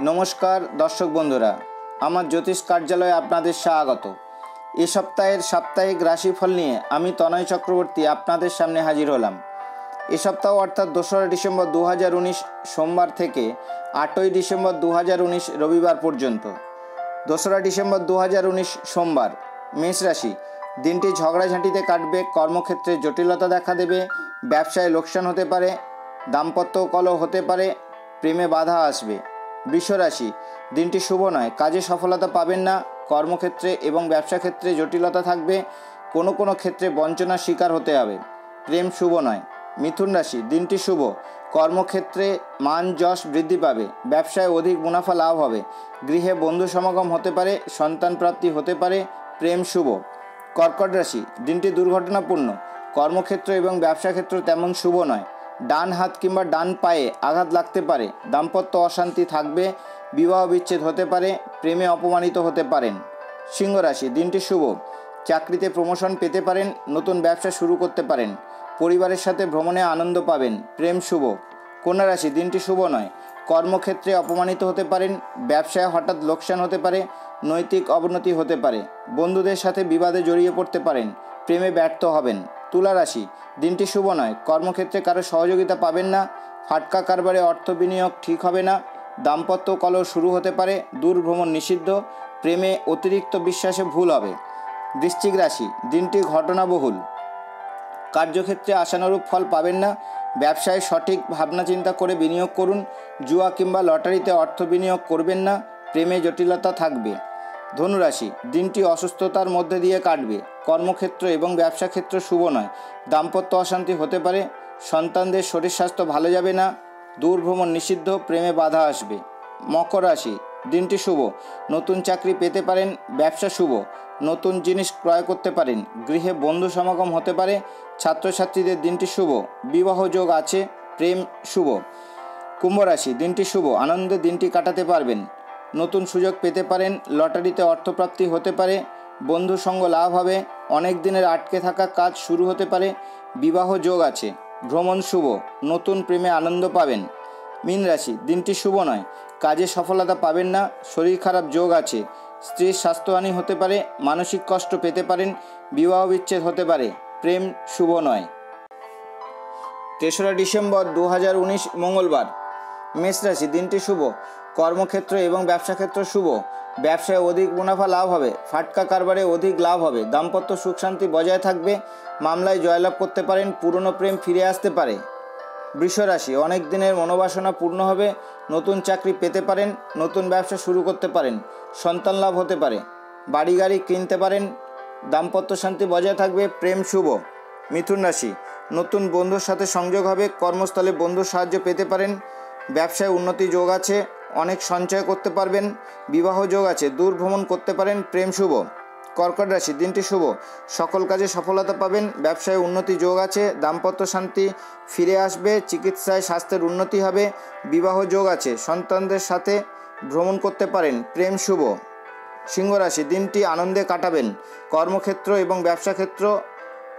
নমস্কার, দর্শক বন্ধুরা। আমার জ্যোতিষ কার্যালয়ে আপনাদের স্বাগত। এ সপ্তাহের সাপ্তাহিক রাশিফল নিয়ে আমি তনয় চক্রবর্তী আপনাদের সামনে হাজির হলাম। এ সপ্তাহ অর্থাৎ দোসরা ডিসেম্বর দু হাজার উনিশ সোমবার থেকে আটই ডিসেম্বর দু হাজার উনিশ রবিবার পর্যন্ত। দোসরা ডিসেম্বর দু হাজার উনিশ সোমবার, মেষ রাশি। দিনটি ঝগড়াঝাঁটিতে কাটবে, কর্মক্ষেত্রে জটিলতা দেখা দেবে, ব্যবসায় লোকসান হতে পারে, দাম্পত্য কলহ হতে পারে, প্রেমে বাধা আসবে। বিশ্বরাশি। দিনটি শুভ নয়। কাজে সফলতা পাবেন না। কর্মক্ষেত্রে এবং ব্যবসা ক্ষেত্রে জটিলতা থাকবে। কোনো কোনো ক্ষেত্রে বঞ্চনার শিকার হতে হবে। প্রেম শুভ নয়। মিথুন রাশি, দিনটি শুভ। কর্মক্ষেত্রে মান যশ বৃদ্ধি পাবে। ব্যবসায় অধিক মুনাফা লাভ হবে। গৃহে বন্ধু সমাগম হতে পারে, সন্তান প্রাপ্তি হতে পারে, প্রেম শুভ। কর্কট রাশি, দিনটি দুর্ঘটনাপূর্ণ। কর্মক্ষেত্র এবং ব্যবসা ক্ষেত্র তেমন শুভ নয়। ডান হাত কিংবা ডান পায়ে আঘাত লাগতে পারে, দাম্পত্য অশান্তি থাকবে, বিবাহ বিচ্ছেদ হতে পারে, প্রেমে অপমানিত হতে পারেন। সিংহ রাশি দিনটি শুভ। চাকরিতে প্রমোশন পেতে পারেন, নতুন ব্যবসা শুরু করতে পারেন, পরিবারের সাথে ভ্রমণে আনন্দ পাবেন, প্রেম শুভ। কন্যা রাশি দিনটি শুভ নয়, কর্মক্ষেত্রে অপমানিত হতে পারেন, ব্যবসায় হঠাৎ লোকসান হতে পারে, নৈতিক অবনতি হতে পারে, বন্ধুদের সাথে বিবাদে জড়িয়ে পড়তে পারেন, প্রেমে ব্যর্থ হবেন। তুলা রাশি। দিনটি শুভ নয়। কর্মক্ষেত্রে কারও সহযোগিতা পাবেন না। ফাটকা কারবারে অর্থ বিনিয়োগ ঠিক হবে না। দাম্পত্য কলহ শুরু হতে পারে। দূর ভ্রমণ নিষিদ্ধ। প্রেমে অতিরিক্ত বিশ্বাসে ভুল হবে। বৃশ্চিক রাশি। দিনটি ঘটনাবহুল। কার্যক্ষেত্রে আশানুরূপ ফল পাবেন না। ব্যবসায় সঠিক ভাবনা চিন্তা করে বিনিয়োগ করুন। জুয়া কিংবা লটারিতে অর্থ বিনিয়োগ করবেন না। প্রেমে জটিলতা থাকবে। ধনুরাশি। দিনটি অসুস্থতার মধ্যে দিয়ে কাটবে। কর্মক্ষেত্র এবং ব্যবসা ক্ষেত্র শুভ নয়। দাম্পত্য অশান্তি হতে পারে, সন্তানদের শরীর স্বাস্থ্য ভালো যাবে না দূর ভ্রমণ নিষিদ্ধ, প্রেমে বাধা আসবে। মকর রাশি, দিনটি শুভ। নতুন চাকরি পেতে পারেন, ব্যবসা শুভ। নতুন জিনিস ক্রয় করতে পারেন, গৃহে বন্ধু সমাগম হতে পারে, ছাত্রছাত্রীদের দিনটি শুভ। বিবাহ যোগ আছে, প্রেম শুভ। কুম্ভ রাশি, দিনটি শুভ। আনন্দে দিনটি কাটাতে পারবেন। নতুন সুযোগ পেতে পারেন, লটারিতে অর্থপ্রাপ্তি হতে পারে বন্ধু সঙ্গ লাভ হবে, অনেক দিনের আটকে থাকা কাজ শুরু হতে পারে, বিবাহ যোগ আছে, ভ্রমণ শুভ, নতুন প্রেমে আনন্দ পাবেন। মীন রাশি, দিনটি শুভ নয়, কাজে সফলতা পাবেন না, শরীর খারাপ যোগ আছে, স্ত্রীর স্বাস্থ্যহানি হতে পারে, মানসিক কষ্ট পেতে পারেন, বিবাহ বিচ্ছেদ হতে পারে, প্রেম শুভ নয়। তেসরা ডিসেম্বর দু হাজার উনিশ মঙ্গলবার, মেষ রাশি, দিনটি শুভ, কর্মক্ষেত্র এবং ব্যবসা ক্ষেত্র শুভ ব্যবসায় অধিক মুনাফা লাভ হবে, ফাটকা কারবারে অধিক লাভ হবে, দাম্পত্য সুখ শান্তি বজায় থাকবে, মামলায় জয়লাভ করতে পারেন, পুরনো প্রেম ফিরে আসতে পারে। বৃষরাশি, অনেক দিনের মনোবাসনা পূর্ণ হবে, নতুন চাকরি পেতে পারেন, নতুন ব্যবসা শুরু করতে পারেন, সন্তান লাভ হতে পারে বাড়ি গাড়ি কিনতে পারেন, দাম্পত্য শান্তি বজায় থাকবে, প্রেম শুভ। মিথুন রাশি, নতুন বন্ধুর সাথে সংযোগ হবে, কর্মস্থলে বন্ধুর সাহায্য পেতে পারেন, ব্যবসায় উন্নতি যোগ আছে অনেক সঞ্চয় করতে পারবেন, বিবাহ যোগ আছে, দূর ভ্রমণ করতে পারেন, প্রেম শুভ, কর্কট রাশি, দিনটি শুভ, সকল কাজে সফলতা পাবেন, ব্যবসায় উন্নতি যোগ আছে, দাম্পত্য শান্তি ফিরে আসবে, চিকিৎসায় স্বাস্থ্যের উন্নতি হবে, বিবাহ যোগ আছে, সন্তানদের সাথে ভ্রমণ করতে পারেন, প্রেম শুভ। সিংহ রাশি, দিনটি আনন্দে কাটাবেন, কর্মক্ষেত্র এবং ব্যবসা ক্ষেত্র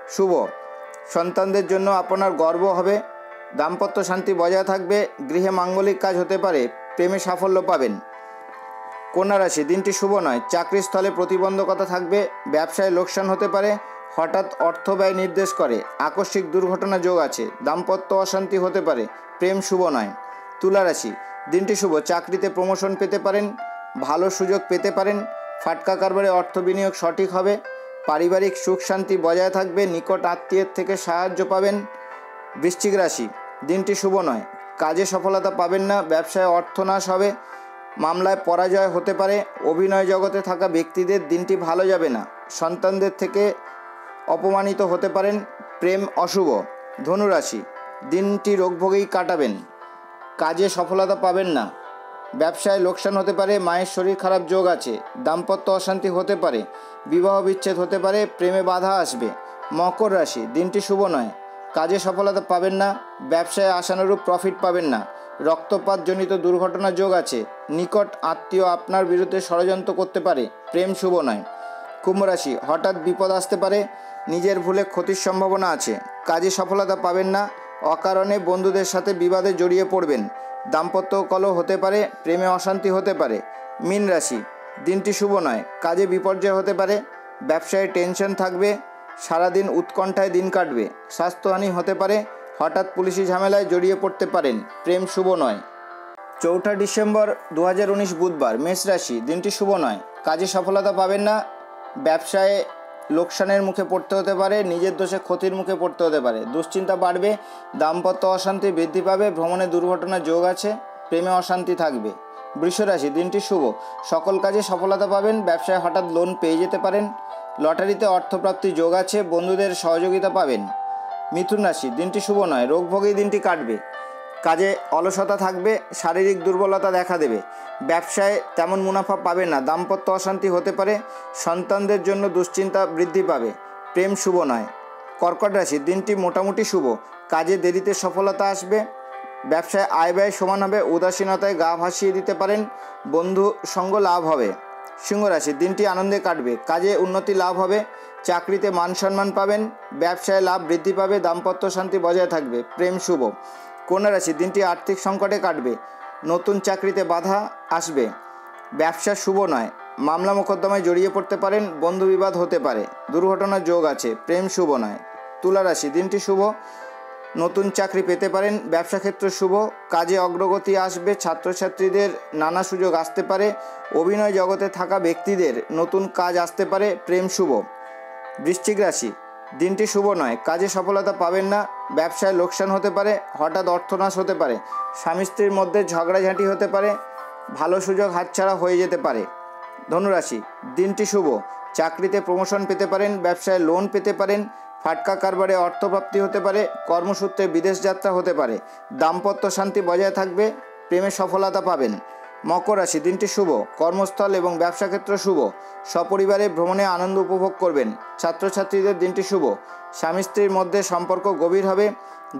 শুভ। সন্তানদের জন্য আপনার গর্ব হবে দাম্পত্য শান্তি বজায় থাকবে, গৃহে মাঙ্গলিক কাজ হতে পারে, প্রেমে সাফল্য পাবেন। কন্যা রাশি, দিনটি শুভ নয় চাকরিস্থলে প্রতিবন্ধকতা থাকবে, ব্যবসায় লোকসান হতে পারে, হঠাৎ অর্থ ব্যয় নির্দেশ করে, আকস্মিক দুর্ঘটনা যোগ আছে, দাম্পত্য অশান্তি হতে পারে, প্রেম শুভ নয়। তুলা রাশি, দিনটি শুভ, চাকরিতে প্রমোশন পেতে পারেন, ভালো সুযোগ পেতে পারেন, ফাটকা কারবারে অর্থ বিনিয়োগ সঠিক হবে, পারিবারিক সুখ শান্তি বজায় থাকবে, নিকট আত্মীয়ের থেকে সাহায্য পাবেন বৃশ্চিক রাশি, দিনটি শুভ নয়। কাজে সফলতা পাবেন না, ব্যবসায় অর্থনাশ হবে, মামলায় পরাজয় হতে পারে, অভিনয় জগতে থাকা ব্যক্তিদের দিনটি ভালো যাবে না, সন্তানদের থেকে অপমানিত হতে পারেন, প্রেম অশুভ। ধনুরাশি, দিনটি রোগভোগেই কাটাবেন, কাজে সফলতা পাবেন না, ব্যবসায় লোকসান হতে পারে, মায়ের শরীর খারাপ যোগ আছে, দাম্পত্য অশান্তি হতে পারে, বিবাহ বিচ্ছেদ হতে পারে, প্রেমে বাধা আসবে। মকর রাশি, দিনটি শুভ নয় কাজে সফলতা পাবেন না, ব্যবসায় আশানুরূপ প্রফিট পাবেন না। রক্তপাতজনিত দুর্ঘটনা যোগ আছে, নিকট আত্মীয় আপনার বিরুদ্ধে ষড়যন্ত্র করতে পারে, প্রেম শুভ নয়। কুম্ভরাশি, হঠাৎ বিপদ আসতে পারে, নিজের ভুলে ক্ষতির সম্ভাবনা আছে। কাজে সফলতা পাবেন না, অকারণে বন্ধুদের সাথে বিবাদে জড়িয়ে পড়বেন। দাম্পত্য কলহ হতে পারে, প্রেমে অশান্তি হতে পারে। মিন রাশি, দিনটি শুভ নয়, কাজে বিপর্যয় হতে পারে, ব্যবসায় টেনশন থাকবে সারাদিন উৎকণ্ঠায় দিন কাটবে। স্বাস্থ্যহানি হতে পারে, হঠাৎ পুলিশি ঝামেলায় জড়িয়ে পড়তে পারেন। প্রেম শুভ নয়। চৌঠা ডিসেম্বর দু হাজার উনিশ বুধবার, মেষ রাশি, দিনটি শুভ নয়। কাজে সফলতা পাবেন না, ব্যবসায় লোকসানের মুখে পড়তে হতে পারে, নিজের দোষে ক্ষতির মুখে পড়তে হতে পারে। দুশ্চিন্তা বাড়বে, দাম্পত্য অশান্তি বৃদ্ধি পাবে, ভ্রমণে দুর্ঘটনার যোগ আছে, প্রেমে অশান্তি থাকবে। বৃষরাশি, দিনটি শুভ। সকল কাজে সফলতা পাবেন, ব্যবসায় হঠাৎ লোন পেয়ে যেতে পারেন লটারিতে অর্থপ্রাপ্তি যোগ আছে, বন্ধুদের সহযোগিতা পাবেন। মিথুন রাশি, দিনটি শুভ নয়, রোগভোগেই দিনটি কাটবে। কাজে অলসতা থাকবে, শারীরিক দুর্বলতা দেখা দেবে। ব্যবসায় তেমন মুনাফা পাবে না, দাম্পত্য অশান্তি হতে পারে, সন্তানদের জন্য দুশ্চিন্তা বৃদ্ধি পাবে, প্রেম শুভ নয়। কর্কট রাশি, দিনটি মোটামুটি শুভ, কাজে দেরিতে সফলতা আসবে, ব্যবসায় আয় ব্যয় সমান হবে, উদাসীনতায় গা ভাসিয়ে দিতে পারেন, বন্ধু সঙ্গ লাভ হবে। সিংহ রাশি, দিনটি আনন্দে কাটবে। কাজে উন্নতি লাভ হবে, চাকরিতে মান সম্মান পাবেন, ব্যবসায় লাভ বৃদ্ধি পাবে, দাম্পত্য শান্তি বজায় থাকবে, প্রেম শুভ। কন্যা রাশি, দিনটি আর্থিক সংকটে কাটবে, নতুন চাকরিতে বাধা আসবে। ব্যবসা শুভ নয়, মামলা মোকদ্দমায় জড়িয়ে পড়তে পারেন, বন্ধু বিবাদ হতে পারে, দুর্ঘটনার যোগ আছে, প্রেম শুভ নয়। তুলা রাশি, দিনটি শুভ নতুন চাকরি পেতে পারেন, ব্যবসা ক্ষেত্র শুভ, কাজে অগ্রগতি আসবে, ছাত্রছাত্রীদের নানা সুযোগ আসতে পারে, অভিনয় জগতে থাকা ব্যক্তিদের নতুন কাজ আসতে পারে, প্রেম শুভ। বৃশ্চিক রাশি, দিনটি শুভ নয়, কাজে সফলতা পাবেন না, ব্যবসায় লোকসান হতে পারে, হঠাৎ অর্থনাশ হতে পারে, স্বামী স্ত্রীর মধ্যে ঝগড়াঝাঁটি হতে পারে, ভালো সুযোগ হাতছাড়া হয়ে যেতে পারে। ধনুরাশি, দিনটি শুভ, চাকরিতে প্রমোশন পেতে পারেন, ব্যবসায় লোন পেতে পারেন ফাটকা কারবারে অর্থপ্রাপ্তি হতে পারে, কর্মসূত্রে বিদেশ যাত্রা হতে পারে। দাম্পত্য শান্তি বজায় থাকবে, প্রেমে সফলতা পাবেন। মকর রাশি, দিনটি শুভ। কর্মস্থল এবং ব্যবসা ক্ষেত্র শুভ। সপরিবারে ভ্রমণে আনন্দ উপভোগ করবেন। ছাত্রছাত্রীদের দিনটি শুভ। স্বামী স্ত্রীর মধ্যে সম্পর্ক গভীর হবে।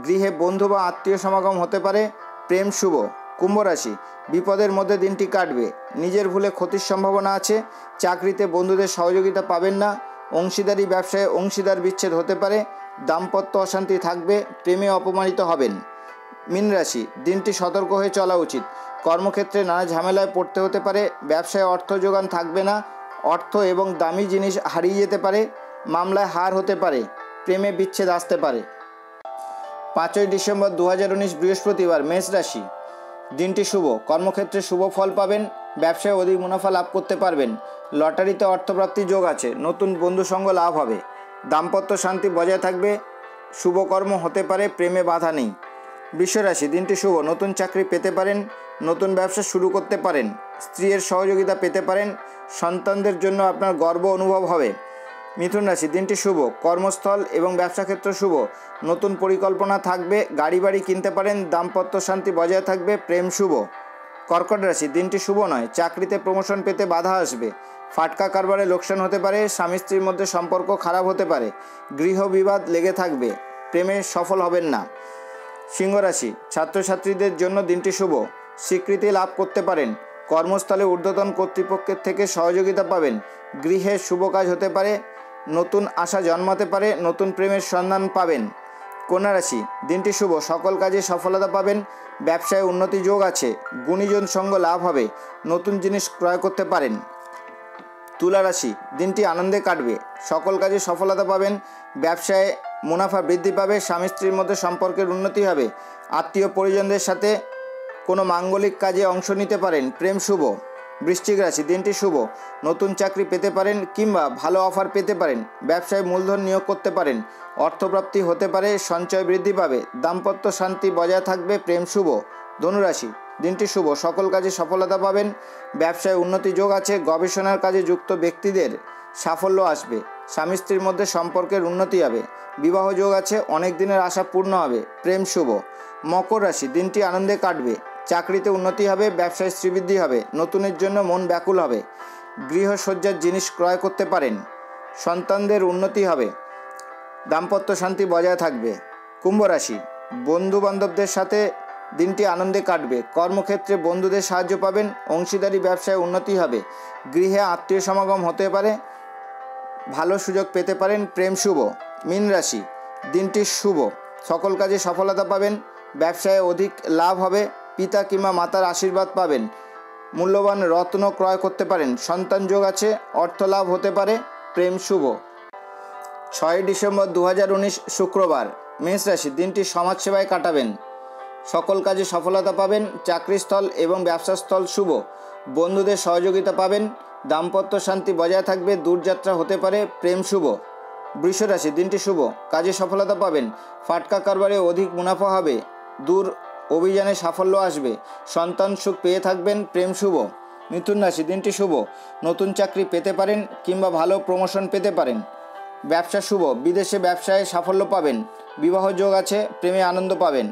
গৃহে বন্ধু বা আত্মীয় সমাগম হতে পারে। প্রেম শুভ। কুম্ভ রাশি, বিপদের মধ্যে দিনটি কাটবে। নিজের ভুলে ক্ষতির সম্ভাবনা আছে। চাকরিতে বন্ধুদের সহযোগিতা পাবেন না। অংশীদারি ব্যবসায় অংশীদার বিচ্ছেদ হতে পারে, দাম্পত্য অশান্তি থাকবে, প্রেমে অপমানিত হবেন। মিন রাশি, দিনটি সতর্ক হয়ে চলা উচিত। কর্মক্ষেত্রে নানা ঝামেলায় পড়তে হতে পারে, ব্যবসায় অর্থ যোগান থাকবে না, অর্থ এবং দামি জিনিস হারিয়ে যেতে পারে, মামলায় হার হতে পারে, প্রেমে বিচ্ছেদ আসতে পারে। পাঁচই ডিসেম্বর দু হাজার উনিশ বৃহস্পতিবার, মেষ রাশি, দিনটি শুভ। কর্মক্ষেত্রে শুভ ফল পাবেন, ব্যবসায় অধিক মুনাফা লাভ করতে পারবেন। লটারিতে অর্থপ্রাপ্তি যোগ আছে, নতুন বন্ধুসঙ্গ লাভ হবে। দাম্পত্য শান্তি বজায় থাকবে, শুভকর্ম হতে পারে, প্রেমে বাধা নেই। বিশ্বরাশি, দিনটি শুভ, নতুন চাকরি পেতে পারেন, নতুন ব্যবসা শুরু করতে পারেন, স্ত্রীর সহযোগিতা পেতে পারেন, সন্তানদের জন্য আপনার গর্ব অনুভব হবে। মিথুন রাশি, দিনটি শুভ, কর্মস্থল এবং ব্যবসা ক্ষেত্র শুভ, নতুন পরিকল্পনা থাকবে গাড়ি বাড়ি কিনতে পারেন, দাম্পত্য শান্তি বজায় থাকবে, প্রেম শুভ। কর্কট রাশি, দিনটি শুভ নয়। চাকরিতে প্রমোশন পেতে বাধা আসবে। ফাটকা কারবারে লোকসান হতে পারে, স্বামী স্ত্রীর মধ্যে সম্পর্ক খারাপ হতে পারে। গৃহ বিবাদ লেগে থাকবে, প্রেমে সফল হবেন না। সিংহ রাশি, ছাত্রছাত্রীদের জন্য দিনটি শুভ। স্বীকৃতি লাভ করতে পারেন। কর্মস্থলে ঊর্ধ্বতন কর্তৃপক্ষের থেকে সহযোগিতা পাবেন। গৃহে শুভ কাজ হতে পারে, নতুন আশা জন্মাতে পারে, নতুন প্রেমের সন্ধান পাবেন। কন্যা রাশি, দিনটি শুভ। সকল কাজে সফলতা পাবেন। ব্যবসায় উন্নতি যোগ আছে, গুণীজন সঙ্গ লাভ হবে, নতুন জিনিস ক্রয় করতে পারেন। তুলা রাশি, দিনটি আনন্দে কাটবে, সকল কাজে সফলতা পাবেন, ব্যবসায় মুনাফা বৃদ্ধি পাবে, স্বামী স্ত্রীর মধ্যে সম্পর্কের উন্নতি হবে, আত্মীয় পরিজনদের সাথে কোনো মাঙ্গলিক কাজে অংশ নিতে পারেন, প্রেম শুভ। বৃশ্চিক রাশি, দিনটি শুভ। নতুন চাকরি পেতে পারেন কিংবা ভালো অফার পেতে পারেন। ব্যবসায় মূলধন নিয়োগ করতে পারেন। অর্থপ্রাপ্তি হতে পারে, সঞ্চয় বৃদ্ধি পাবে। দাম্পত্য শান্তি বজায় থাকবে, প্রেম শুভ। ধনুরাশি, দিনটি শুভ। সকল কাজে সফলতা পাবেন। ব্যবসায় উন্নতি যোগ আছে, গবেষণার কাজে যুক্ত ব্যক্তিদের সাফল্য আসবে। স্বামী স্ত্রীর মধ্যে সম্পর্কের উন্নতি হবে। বিবাহ যোগ আছে, অনেক দিনের আশা পূর্ণ হবে। প্রেম শুভ। মকর রাশি, দিনটি আনন্দে কাটবে। চাকরিতে উন্নতি হবে, ব্যবসায় শ্রীবৃদ্ধি হবে, নতুনের জন্য মন ব্যাকুল হবে, গৃহসজ্জার জিনিস ক্রয় করতে পারেন, সন্তানদের উন্নতি হবে, দাম্পত্য শান্তি বজায় থাকবে। কুম্ভ রাশি বন্ধু বান্ধবদের সাথে দিনটি আনন্দে কাটবে, কর্মক্ষেত্রে বন্ধুদের সাহায্য পাবেন, অংশীদারি ব্যবসায় উন্নতি হবে, গৃহে আত্মীয় সমাগম হতে পারে, ভালো সুযোগ পেতে পারেন, প্রেম শুভ। মীন রাশি, দিনটি শুভ, সকল কাজে সফলতা পাবেন, ব্যবসায় অধিক লাভ হবে পিতা কিংবা মাতার আশীর্বাদ পাবেন। মূল্যবান রত্ন ক্রয় করতে পারেন। সন্তান যোগ আছে, অর্থ লাভ হতে পারে, প্রেম শুভ। ছয় ডিসেম্বর দু হাজার উনিশ শুক্রবার, মেষ রাশি, দিনটি সমাজসেবায় কাটাবেন। সকল কাজে সফলতা পাবেন, চাকরিস্থল এবং ব্যবসাস্থল শুভ। বন্ধুদের সহযোগিতা পাবেন, দাম্পত্য শান্তি বজায় থাকবে, দূরযাত্রা হতে পারে, প্রেম শুভ। বৃষ রাশি দিনটি শুভ। কাজে সফলতা পাবেন, ফাটকা কারবারে অধিক মুনাফা হবে, দূর অভিযানে সাফল্য আসবে। সন্তান সুখ পেয়ে থাকবেন, প্রেম শুভ। মিথুন রাশি, দিনটি শুভ। নতুন চাকরি পেতে পারেন কিংবা ভালো প্রমোশন পেতে পারেন। ব্যবসা শুভ। বিদেশে ব্যবসায় সাফল্য পাবেন। বিবাহ যোগ আছে, প্রেমে আনন্দ পাবেন।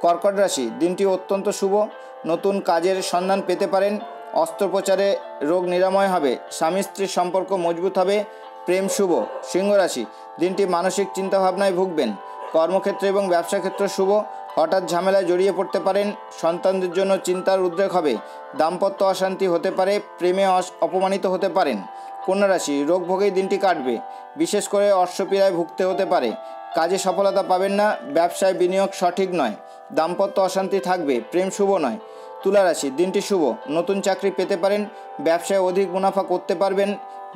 কর্কট রাশি, দিনটি অত্যন্ত শুভ। নতুন কাজের সন্ধান পেতে পারেন। অস্ত্রোপচারে রোগ নিরাময় হবে। স্বামী স্ত্রীর সম্পর্ক মজবুত হবে। প্রেম শুভ। সিংহ রাশি, দিনটি মানসিক চিন্তাভাবনায় ভুগবেন। কর্মক্ষেত্র এবং ব্যবসা ক্ষেত্র শুভ। হঠাৎ ঝামেলায় জড়িয়ে পড়তে পারেন সন্তানদের জন্য চিন্তার উদ্রেক হবে, দাম্পত্য অশান্তি হতে পারে, প্রেমে অপমানিত হতে পারেন। কন্যা রাশি রোগ ভোগেই দিনটি কাটবে, বিশেষ করে অর্শপীড়ায় ভুগতে হতে পারে। কাজে সফলতা পাবেন না, ব্যবসায় বিনিয়োগ সঠিক নয়, দাম্পত্য অশান্তি থাকবে, প্রেম শুভ নয়। তুলা রাশি, দিনটি শুভ, নতুন চাকরি পেতে পারেন, ব্যবসায় অধিক মুনাফা করতে পারবেন,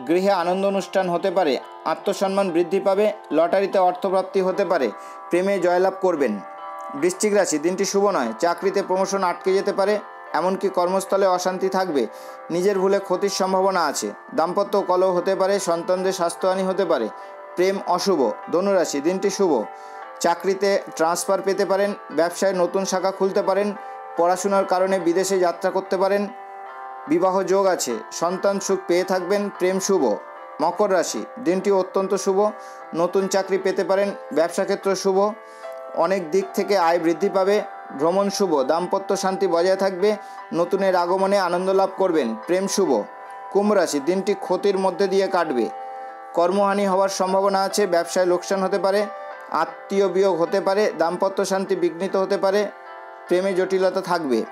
গৃহে আনন্দ অনুষ্ঠান হতে পারে, আত্মসম্মান বৃদ্ধি পাবে, লটারিতে অর্থপ্রাপ্তি হতে পারে, প্রেমে জয়লাভ করবেন। বৃশ্চিক রাশি, দিনটি শুভ নয়। চাকরিতে প্রমোশন আটকে যেতে পারে, এমনকি কর্মস্থলে অশান্তি থাকবে। নিজের ভুলে ক্ষতির সম্ভাবনা আছে। দাম্পত্য কলহ হতে পারে, সন্তানদের স্বাস্থ্যহানি হতে পারে। প্রেম অশুভ। ধনুরাশি, দিনটি শুভ। চাকরিতে ট্রান্সফার পেতে পারেন, ব্যবসায় নতুন শাখা খুলতে পারেন, পড়াশোনার কারণে বিদেশে যাত্রা করতে পারেন। বিবাহ যোগ আছে। সন্তান সুখ পেয়ে থাকবেন, প্রেম শুভ। মকর রাশি, দিনটি অত্যন্ত শুভ। নতুন চাকরি পেতে পারেন, ব্যবসা ক্ষেত্র শুভ। অনেক দিক থেকে আয় বৃদ্ধি পাবে। ভ্রমণ শুভ। দাম্পত্য শান্তি বজায় থাকবে। নতুনের আগমনে আনন্দ লাভ করবেন। প্রেম শুভ। কুম্ভ রাশি, দিনটি ক্ষতির মধ্যে দিয়ে কাটবে। কর্মহানি হওয়ার সম্ভাবনা আছে। ব্যবসায় লোকসান হতে পারে। আত্মীয় বিয়োগ হতে পারে। দাম্পত্য শান্তি বিঘ্নিত হতে পারে। প্রেমে জটিলতা থাকবে।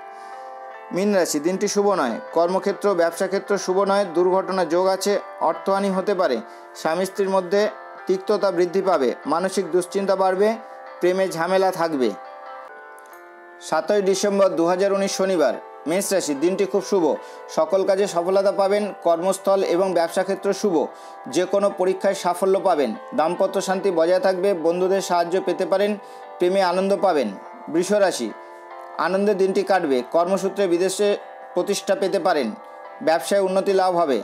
মীন রাশি, দিনটি শুভ নয়। কর্মক্ষেত্র ব্যবসা ক্ষেত্র শুভ নয়। দুর্ঘটনা যোগ আছে। অর্থহানি হতে পারে। স্বামী স্ত্রীর মধ্যে তিক্ততা বৃদ্ধি পাবে। মানসিক দুশ্চিন্তা বাড়বে। প্রেমে ঝামেলা থাকবে। সাতই ডিসেম্বর দু হাজার উনিশ শনিবার, মেষ রাশি, দিনটি খুব শুভ। সকল কাজে সফলতা পাবেন, কর্মস্থল এবং ব্যবসা ক্ষেত্র শুভ। যে কোনো পরীক্ষায় সাফল্য পাবেন। দাম্পত্য শান্তি বজায় থাকবে, বন্ধুদের সাহায্য পেতে পারেন, প্রেমে আনন্দ পাবেন। বৃষ রাশি, আনন্দে দিনটি কাটবে। কর্মসূত্রে বিদেশে প্রতিষ্ঠা পেতে পারেন। ব্যবসায় উন্নতি লাভ হবে।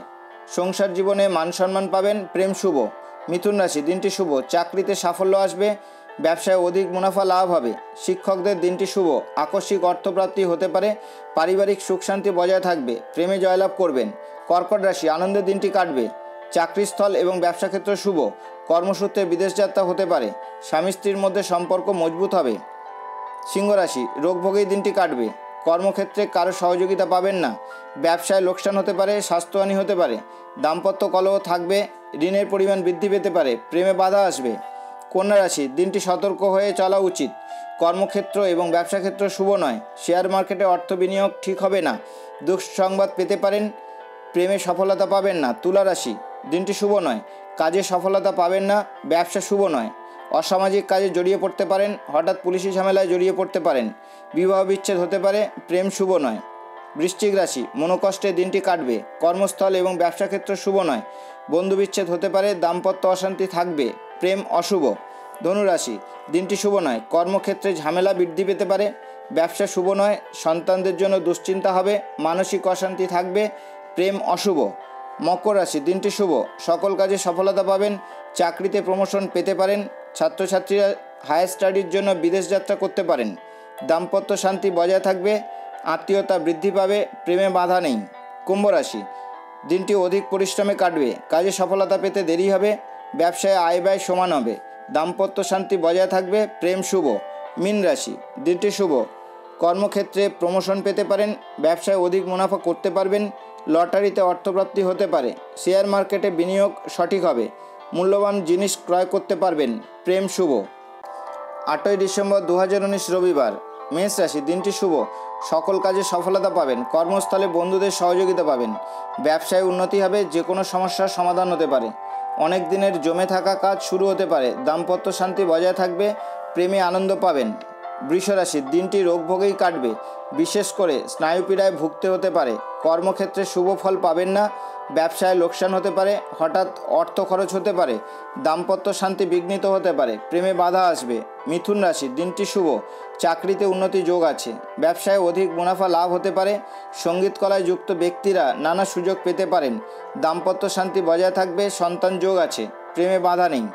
সংসার জীবনে মান সম্মান পাবেন, প্রেম শুভ। মিথুন রাশি, দিনটি শুভ। চাকরিতে সাফল্য আসবে। ব্যবসায় অধিক মুনাফা লাভ হবে। শিক্ষকদের দিনটি শুভ। আকস্মিক অর্থপ্রাপ্তি হতে পারে। পারিবারিক সুখ শান্তি বজায় থাকবে। প্রেমে জয়লাভ করবেন। কর্কট রাশি, আনন্দের দিনটি কাটবে। চাকরিস্থল এবং ব্যবসা ক্ষেত্র শুভ। কর্মসূত্রে বিদেশ যাত্রা হতে পারে। স্বামী স্ত্রীর মধ্যে সম্পর্ক মজবুত হবে। সিংহ রাশি রোগভোগেই দিনটি কাটবে। কর্মক্ষেত্রে কারও সহযোগিতা পাবেন না। ব্যবসায় লোকসান হতে পারে, স্বাস্থ্যহানি হতে পারে। দাম্পত্য কলহ থাকবে। ঋণের পরিমাণ বৃদ্ধি পেতে পারে। প্রেমে বাধা আসবে। কন্যা রাশি, দিনটি সতর্ক হয়ে চলা উচিত। কর্মক্ষেত্র এবং ব্যবসা ক্ষেত্র শুভ নয়। শেয়ার মার্কেটে অর্থ বিনিয়োগ ঠিক হবে না। দুঃসংবাদ পেতে পারেন, প্রেমে সফলতা পাবেন না। তুলা রাশি, দিনটি শুভ নয়। কাজে সফলতা পাবেন না, ব্যবসা শুভ নয়। অসামাজিক কাজে জড়িয়ে পড়তে পারেন, হঠাৎ পুলিশি ঝামেলায় জড়িয়ে পড়তে পারেন। বিবাহ বিচ্ছেদ হতে পারে, প্রেম শুভ নয়। বৃশ্চিক রাশি, মনোকষ্টে দিনটি কাটবে। কর্মস্থল এবং ব্যবসা ক্ষেত্র শুভ নয়। বন্ধু বিচ্ছেদ হতে পারে, দাম্পত্য অশান্তি থাকবে। প্রেম অশুভ। ধনুরাশি, দিনটি শুভ নয়। কর্মক্ষেত্রে ঝামেলা বৃদ্ধি পেতে পারে। ব্যবসা শুভ নয়। সন্তানদের জন্য দুশ্চিন্তা হবে। মানসিক অশান্তি থাকবে। প্রেম অশুভ। মকর রাশি, দিনটি শুভ। সকল কাজে সফলতা পাবেন। চাকরিতে প্রমোশন পেতে পারেন। ছাত্রছাত্রীরা হায়ার স্টাডির জন্য বিদেশ যাত্রা করতে পারেন। দাম্পত্য শান্তি বজায় থাকবে। আত্মীয়তা বৃদ্ধি পাবে। প্রেমে বাধা নেই। কুম্ভ রাশি, দিনটি অধিক পরিশ্রমে কাটবে। কাজে সফলতা পেতে দেরি হবে। ব্যবসায় আয় ব্যয় সমান হবে। দাম্পত্য শান্তি বজায় থাকবে, প্রেম শুভ, মীন রাশি দিনটি শুভ। কর্মক্ষেত্রে প্রমোশন পেতে পারেন, ব্যবসায় অধিক মুনাফা করতে পারবেন, লটারিতে অর্থপ্রাপ্তি হতে পারে শেয়ার মার্কেটে বিনিয়োগ সঠিক হবে, মূল্যবান জিনিস ক্রয় করতে পারবেন, প্রেম শুভ। আটই ডিসেম্বর দু হাজার উনিশ রবিবার, মেষ রাশি, দিনটি শুভ, সকল কাজে সফলতা পাবেন, কর্মস্থলে বন্ধুদের সহযোগিতা পাবেন, ব্যবসায় উন্নতি হবে যে কোনো সমস্যার সমাধান হতে পারে। অনেক দিনের জমে থাকা কাজ শুরু হতে পারে। দাম্পত্য শান্তি বজায় থাকবে, প্রেমে আনন্দ পাবেন। বৃষরাশি দিনটি রোগভোগেই কাটবে। বিশেষ করে স্নায়ুপীড়ায় ভুগতে হতে পারে। কর্মক্ষেত্রে শুভ ফল পাবেন না। ব্যবসায় লোকসান হতে পারে। হঠাৎ অর্থ খরচ হতে পারে। দাম্পত্য শান্তি বিঘ্নিত হতে পারে। প্রেমে বাধা আসবে। মিথুন রাশি, দিনটি শুভ। চাকরিতে উন্নতি যোগ আছে। ব্যবসায় অধিক মুনাফা লাভ হতে পারে। সংগীত কলায় যুক্ত ব্যক্তিরা নানা সুযোগ পেতে পারেন। দাম্পত্য শান্তি বজায় থাকবে। সন্তান যোগ আছে। প্রেমে বাধা নেই।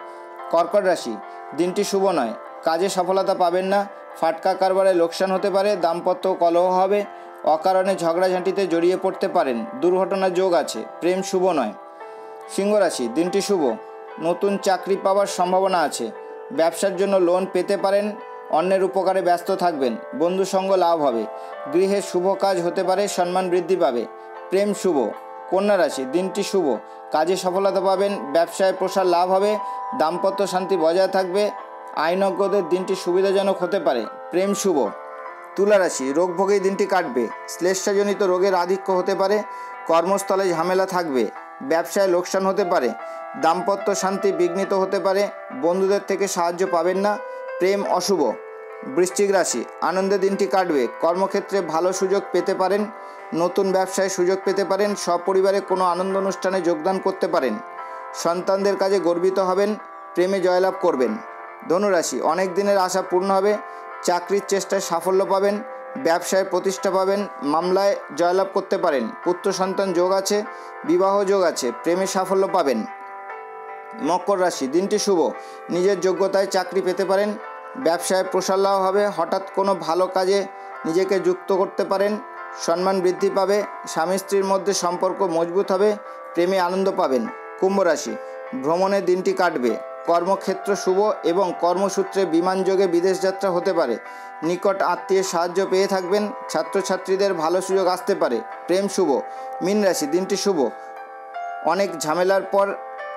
কর্কট রাশি, দিনটি শুভ নয়। কাজে সফলতা পাবেন না। ফাটকা কারবারে লোকসান হতে পারে, দাম্পত্য কলহ হবে, অকারণে ঝগড়াঝাঁটিতে জড়িয়ে পড়তে পারেন। দুর্ঘটনার যোগ আছে, প্রেম শুভ নয়। সিংহ রাশি দিনটি শুভ। নতুন চাকরি পাওয়ার সম্ভাবনা আছে। ব্যবসার জন্য লোন পেতে পারেন, অন্যের উপকারে ব্যস্ত থাকবেন, বন্ধু সঙ্গ লাভ হবে। গৃহে শুভ কাজ হতে পারে, সম্মান বৃদ্ধি পাবে। প্রেম শুভ। কন্যা রাশি, দিনটি শুভ। কাজে সফলতা পাবেন, ব্যবসায় প্রসার লাভ হবে, দাম্পত্য শান্তি বজায় থাকবে আইনজ্ঞদের দিনটি সুবিধাজনক হতে পারে। প্রেম শুভ। তুলা রাশি রোগ ভোগেই দিনটি কাটবে। শ্লেষ্মাজনিত রোগের আধিক্য হতে পারে। কর্মস্থলে ঝামেলা থাকবে। ব্যবসায় লোকসান হতে পারে। দাম্পত্য শান্তি বিঘ্নিত হতে পারে। বন্ধুদের থেকে সাহায্য পাবেন না। প্রেম অশুভ। বৃশ্চিক রাশি, আনন্দে দিনটি কাটবে। কর্মক্ষেত্রে ভালো সুযোগ পেতে পারেন। নতুন ব্যবসায় সুযোগ পেতে পারেন। সপরিবারে কোনো আনন্দ অনুষ্ঠানে যোগদান করতে পারেন। সন্তানদের কাজে গর্বিত হবেন। প্রেমে জয়লাভ করবেন। ধনুরাশি। অনেক দিনের আশা পূর্ণ হবে। চাকরির চেষ্টায় সাফল্য পাবেন। ব্যবসায় প্রতিষ্ঠা পাবেন। মামলায় জয়লাভ করতে পারেন। পুত্র সন্তান যোগ আছে, বিবাহ যোগ আছে, প্রেমে সাফল্য পাবেন। মকর রাশি, দিনটি শুভ। নিজের যোগ্যতায় চাকরি পেতে পারেন। ব্যবসায় প্রসার লাভ হবে। হঠাৎ কোনো ভালো কাজে নিজেকে যুক্ত করতে পারেন। সম্মান বৃদ্ধি পাবে। স্বামী স্ত্রীর মধ্যে সম্পর্ক মজবুত হবে। প্রেমে আনন্দ পাবেন। কুম্ভ রাশি ভ্রমণের দিনটি কাটবে। কর্মক্ষেত্র শুভ এবং কর্মসূত্রে বিমানযোগে বিদেশ যাত্রা হতে পারে। নিকট আত্মীয়ের সাহায্য পেয়ে থাকবেন, ছাত্রছাত্রীদের ভালো সুযোগ আসতে পারে। প্রেম শুভ, মীন রাশি, দিনটি শুভ। অনেক ঝামেলার পর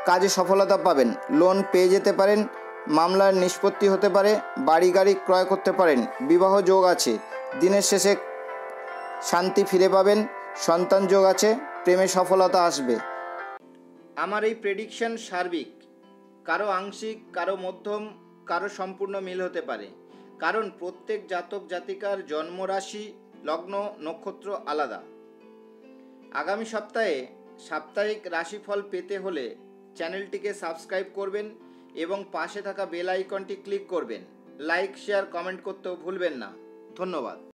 কাজে সফলতা পাবেন। লোন পেয়ে যেতে পারেন, মামলার নিষ্পত্তি হতে পারে বাড়ি গাড়ি ক্রয় করতে পারেন, বিবাহ যোগ আছে। দিনের শেষে শান্তি ফিরে পাবেন, সন্তান যোগ আছে, প্রেমে সফলতা আসবে। আমার এই প্রেডিকশন সার্বিক। কারও আংশিক, কারও মধ্যম, কারও সম্পূর্ণ মিল হতে পারে। কারণ প্রত্যেক জাতক জাতিকার জন্মরাশি লগ্ন, নক্ষত্র আলাদা। আগামী সপ্তাহে সাপ্তাহিক রাশিফল পেতে হলে চ্যানেলটিকে সাবস্ক্রাইব করবেন এবং পাশে থাকা বেল আইকনটি ক্লিক করবেন। লাইক, শেয়ার, কমেন্ট করতেও ভুলবেন না। ধন্যবাদ।